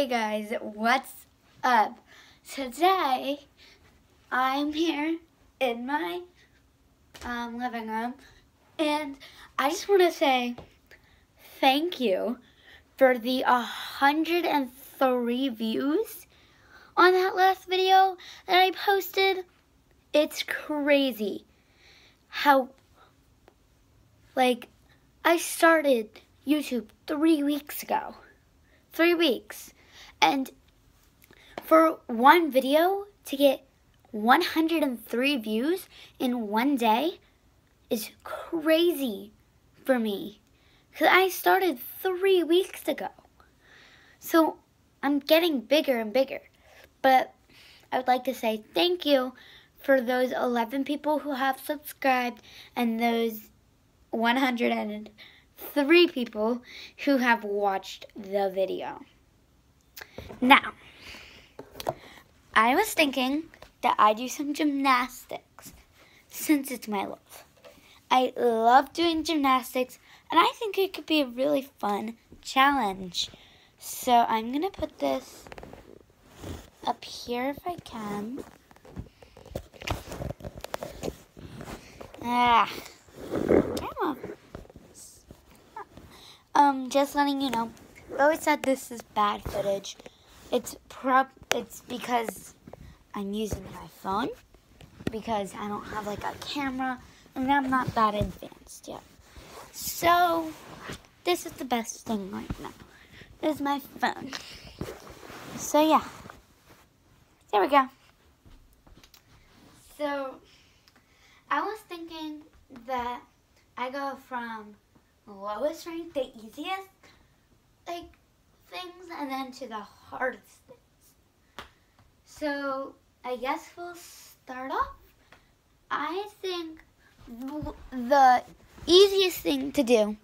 Hey guys, what's up? Today, I'm here in my um, living room, and I just want to say thank you for the 103 views on that last video that I posted. It's crazy how, like, I started YouTube three weeks ago. Three weeks. And for one video to get 103 views in one day is crazy for me. Because I started three weeks ago. So I'm getting bigger and bigger. But I would like to say thank you for those 11 people who have subscribed and those 103 people who have watched the video. Now, I was thinking that I do some gymnastics since it's my love. I love doing gymnastics and I think it could be a really fun challenge. So I'm going to put this up here if I can. Ah. Grandma. Um, just letting you know. I always said this is bad footage. It's prob it's because I'm using my phone because I don't have like a camera and I'm not that advanced yet. So this is the best thing right now. Is my phone. So yeah. There we go. So I was thinking that I go from lowest rank, the easiest like things, and then to the hardest things. So I guess we'll start off. I think the easiest thing to do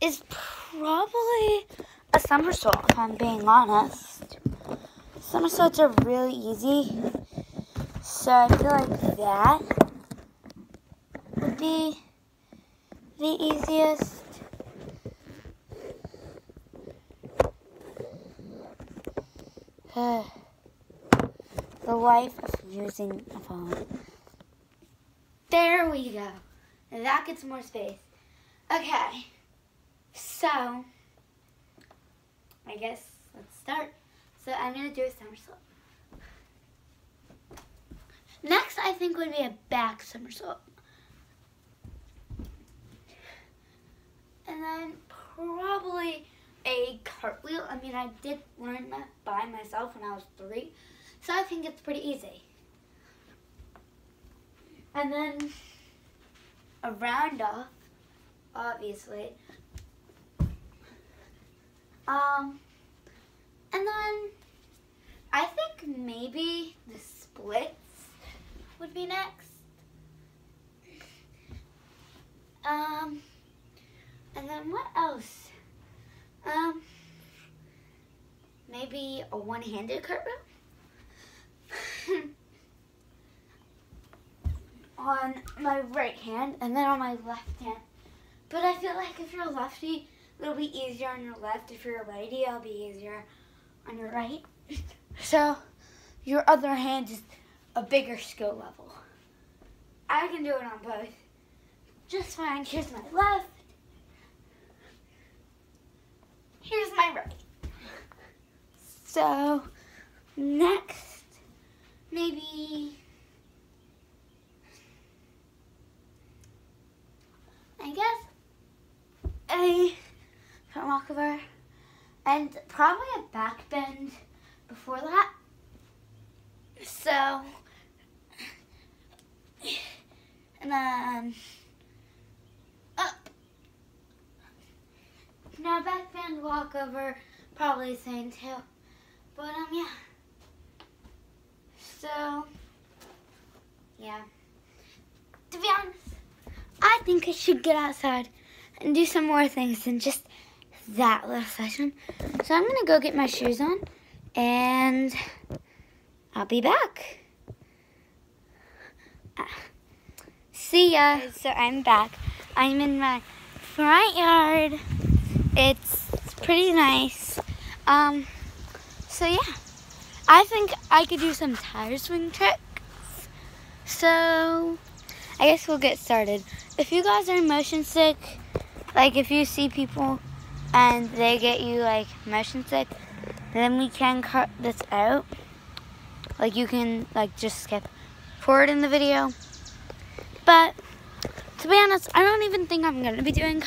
is probably a somersault, if I'm being honest. Somersaults are really easy. So I feel like that would be the easiest. the life of using a phone. There we go. That gets more space. Okay. So, I guess let's start. So I'm going to do a somersault. Next, I think would be a back somersault. And then probably a cartwheel. I mean, I did learn that by myself when I was three. So I think it's pretty easy. And then a round off, obviously. Um, and then I think maybe the splits would be next. Um, and then what else? Um, maybe a one-handed cartwheel. on my right hand and then on my left hand. But I feel like if you're lefty, it'll be easier on your left. If you're a righty, it'll be easier on your right. So your other hand is a bigger skill level. I can do it on both. Just fine. Here's my left. Here's my right. So next, maybe I guess a front walkover and probably a back bend before that. So, and then up. Now back bend walkover, probably the same too. But um, yeah. So, yeah. To be honest, I think I should get outside and do some more things than just that little session. So I'm to go get my shoes on and I'll be back. See ya. So I'm back. I'm in my front yard. It's pretty nice. Um, so yeah, I think I could do some tire swing tricks. So I guess we'll get started. If you guys are motion sick, like if you see people and they get you like motion sick, then we can cut this out. Like you can like just skip forward in the video. But to be honest, I don't even think I'm gonna be doing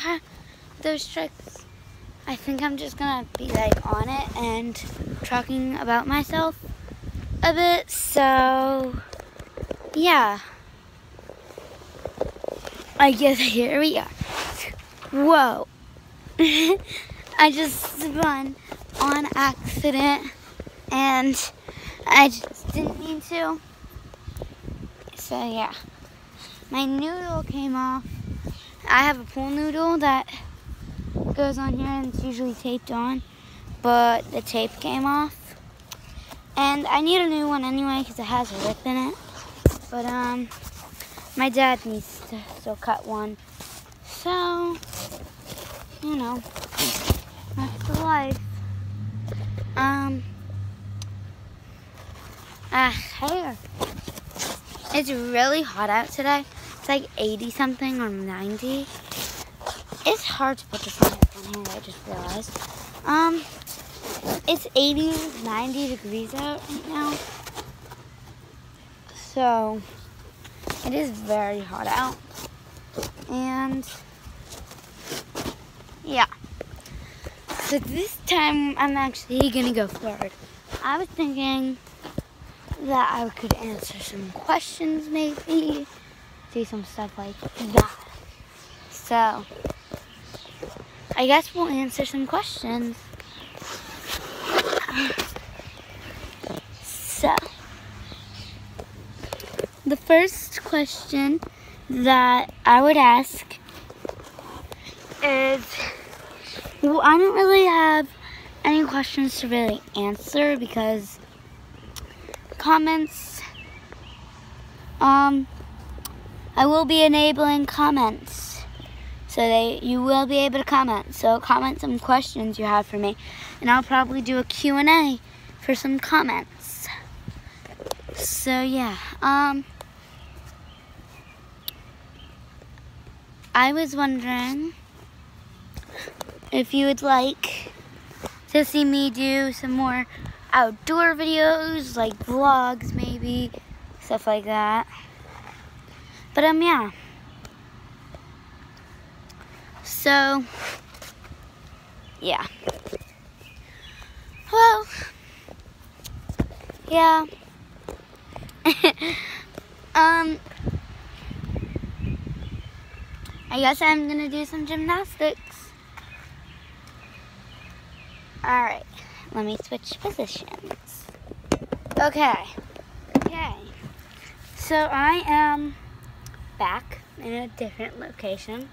those tricks. I think I'm just gonna be like on it and talking about myself a bit. So yeah. I guess here we are. Whoa. I just spun on accident and I just didn't mean to. So yeah. My noodle came off. I have a pool noodle that goes on here and it's usually taped on, but the tape came off. And I need a new one anyway because it has a rip in it. But um, my dad needs to cut one. So, you know, that's the life. Um, ah, hair. It's really hot out today. It's like 80 something or 90. It's hard to put this on here, I just realized. Um, it's 80, 90 degrees out right now. So, it is very hot out. And, yeah. So this time, I'm actually going to go forward. I was thinking that I could answer some questions, maybe. Do some stuff like that. So, I guess we'll answer some questions. So, the first question that I would ask is well, I don't really have any questions to really answer because comments um I will be enabling comments so they you will be able to comment so comment some questions you have for me and I'll probably do a Q&A for some comments so yeah um I was wondering if you would like to see me do some more outdoor videos, like vlogs maybe, stuff like that. But um, yeah. So, yeah. Well, yeah. um, I guess I'm gonna do some gymnastics. Alright, let me switch positions. Okay, okay. So I am back in a different location.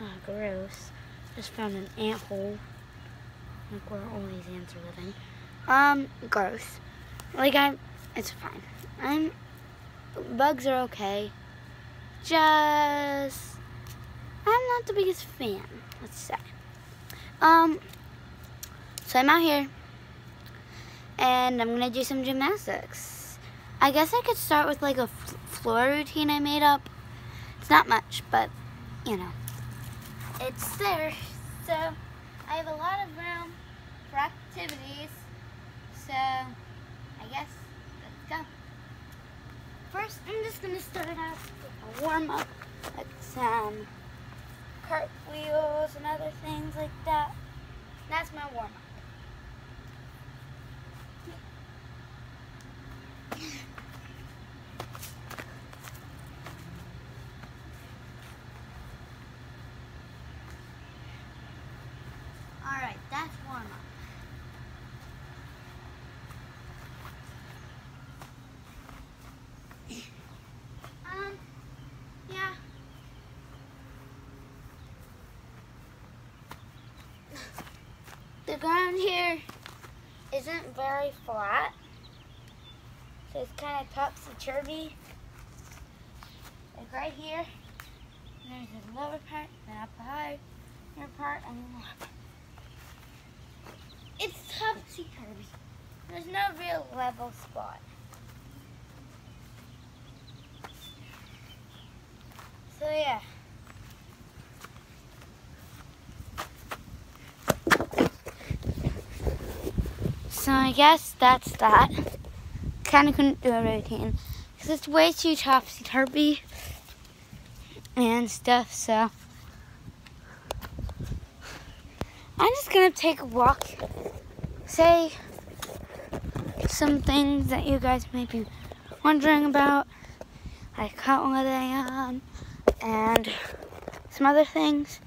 Oh, gross. Just found an ant hole. Like where all these ants are living. Um, gross. Like I'm, it's fine. I'm, bugs are okay. Just I'm not the biggest fan, let's say. Um, so I'm out here, and I'm gonna do some gymnastics. I guess I could start with like a floor routine I made up. It's not much, but you know, it's there. So I have a lot of room for activities. So I guess let's go. First, I'm just gonna start out with a warm up, like some cartwheels and other things like that. That's my warm up. Alright, that's warm up. um, yeah. The ground here isn't very flat. So it's kind of topsy-turvy. Like right here, there's a lower part, then up high, upper part, and lower. It's topsy-turvy. There's no real level spot. So yeah. So I guess that's that. Kind of couldn't do a routine because it's way too topsy turvy and stuff. So I'm just gonna take a walk. Say some things that you guys might be wondering about, like how old I am, and some other things.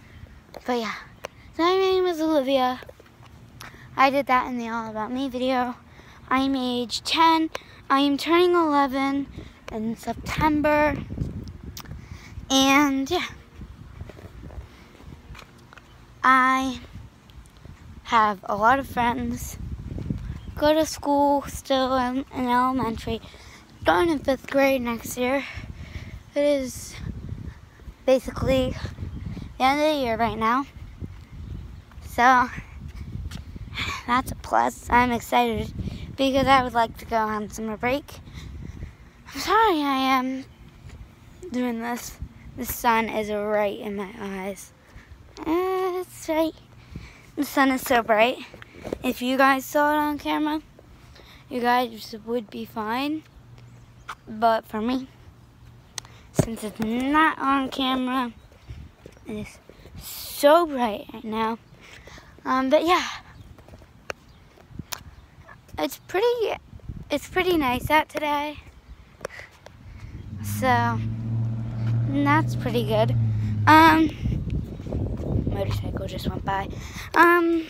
But yeah, so my name is Olivia. I did that in the All About Me video. I'm age 10. I am turning 11 in September. And yeah, I have a lot of friends. Go to school still in, in elementary. Going in fifth grade next year. It is basically the end of the year right now. So that's a plus. I'm excited because I would like to go on summer break. I'm sorry I am doing this. The sun is right in my eyes. Uh, it's right. The sun is so bright. If you guys saw it on camera, you guys would be fine. But for me, since it's not on camera, it is so bright right now. Um, but yeah it's pretty it's pretty nice out today. So that's pretty good. Um motorcycle just went by. Um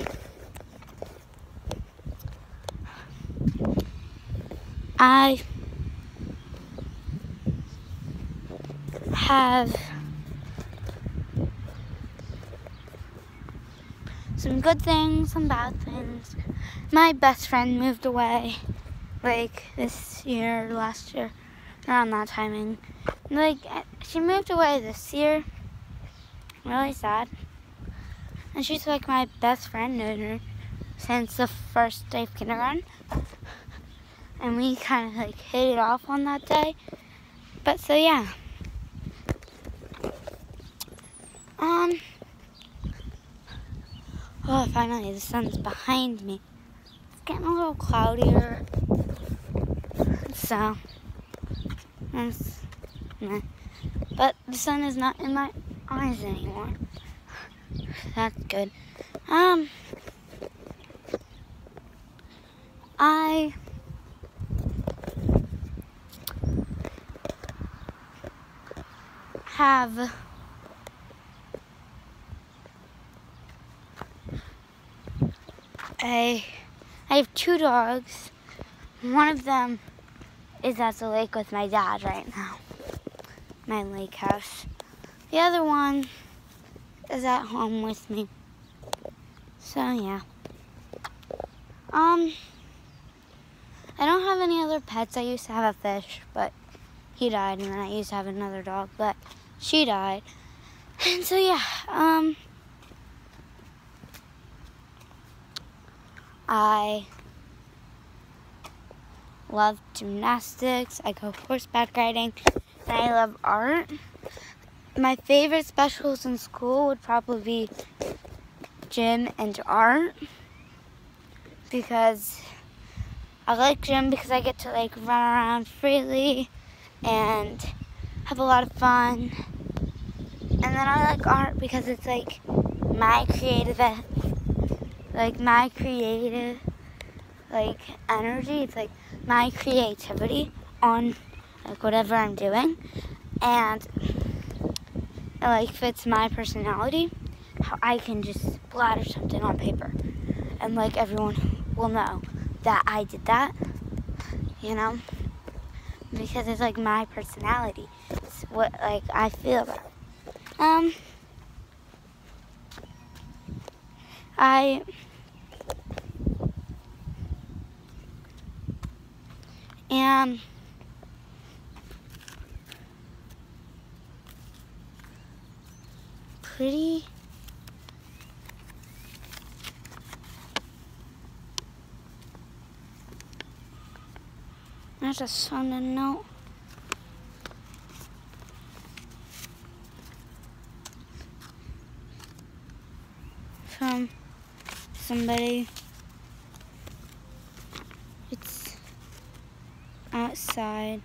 I have some good things, some bad things my best friend moved away like this year, last year, around that timing. Like she moved away this year. Really sad. And she's like my best friend known her since the first day of kindergarten. And we kind of like hit it off on that day. But so yeah. Um. Oh, finally the sun's behind me getting a little cloudier. So, meh. but the sun is not in my eyes anymore. That's good. Um, I have a I have two dogs. One of them is at the lake with my dad right now, my lake house. The other one is at home with me. So yeah. Um, I don't have any other pets. I used to have a fish, but he died, and then I used to have another dog, but she died. And so yeah, um. I love gymnastics. I go horseback riding. And I love art. My favorite specials in school would probably be gym and art. Because I like gym because I get to like run around freely and have a lot of fun. And then I like art because it's like my creative like my creative like energy. It's like my creativity on like whatever I'm doing, and it like fits my personality. How I can just splatter something on paper, and like everyone will know that I did that. You know, because it's like my personality. It's what like I feel about. Um. I am pretty I just want to note. From somebody. It's outside.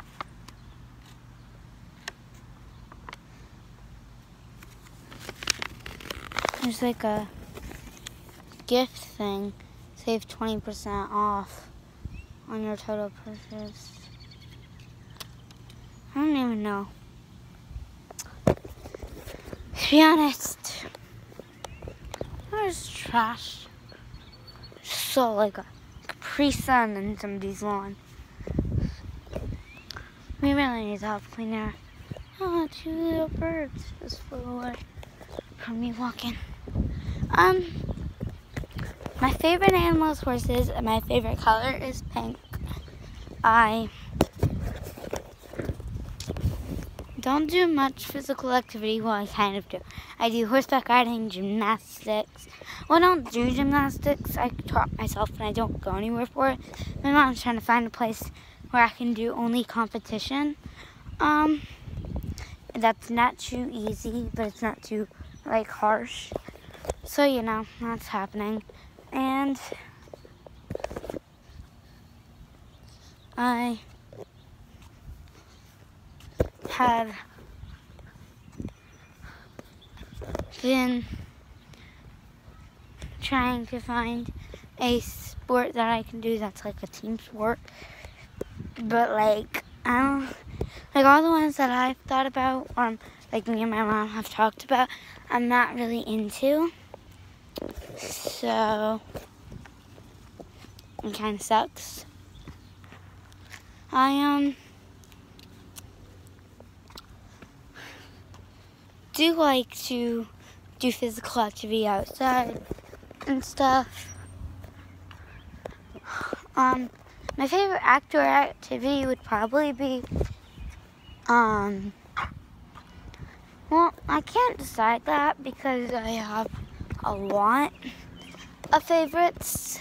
There's like a gift thing. Save 20% off on your total purchase. I don't even know. To be honest, there's trash. So like a Capri Sun in somebody's lawn. We really need to help clean air. Oh, two little birds just flew away from me walking. Um, my favorite animal is horses, and my favorite color is pink. I don't do much physical activity. Well, I kind of do. I do horseback riding, gymnastics. Well, I don't do gymnastics. I taught myself, and I don't go anywhere for it. My mom's trying to find a place where I can do only competition. Um, that's not too easy, but it's not too like harsh. So you know that's happening, and I have been trying to find a sport that I can do that's like a team sport. But like I don't like all the ones that I've thought about or like me and my mom have talked about, I'm not really into. So it kind of sucks. I um do like to do physical activity outside and stuff. Um, my favorite outdoor activity would probably be um well, I can't decide that because I have a lot of favorites.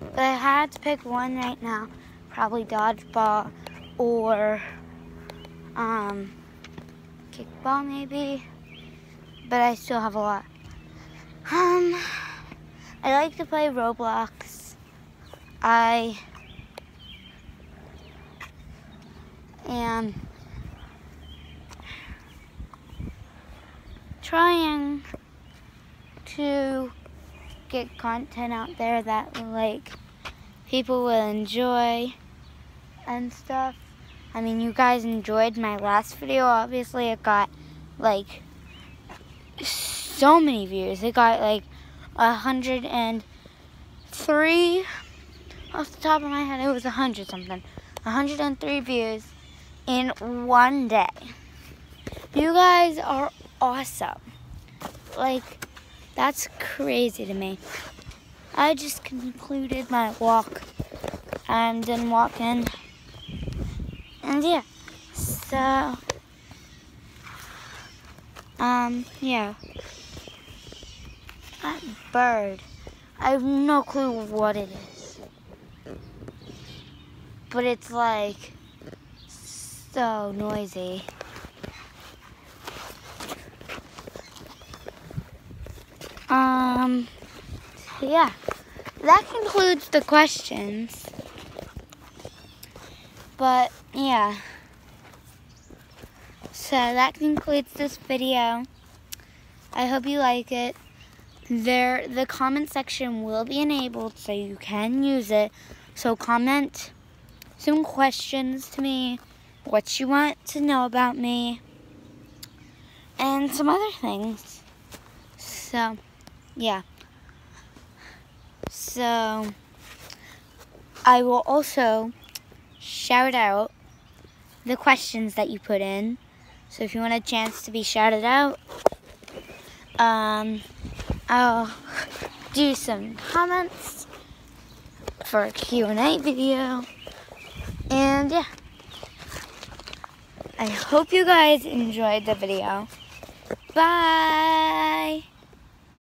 But I had to pick one right now. Probably dodgeball or um, kickball maybe. But I still have a lot. Um, I like to play Roblox. I am trying to get content out there that like people will enjoy and stuff. I mean, you guys enjoyed my last video. Obviously, it got like so many views. It got like a hundred and three off the top of my head. It was a hundred something. 103 views in one day. You guys are awesome. Like, that's crazy to me. I just concluded my walk and then walk in. And yeah, so, um, yeah. That bird, I have no clue what it is. But it's like so noisy. Um, yeah, that concludes the questions. But, yeah. So that concludes this video. I hope you like it. There, the comment section will be enabled so you can use it. So comment some questions to me, what you want to know about me, and some other things. So, yeah. So, I will also shout out the questions that you put in. So if you want a chance to be shouted out, um, I'll do some comments for a Q&A video. And yeah. I hope you guys enjoyed the video. Bye!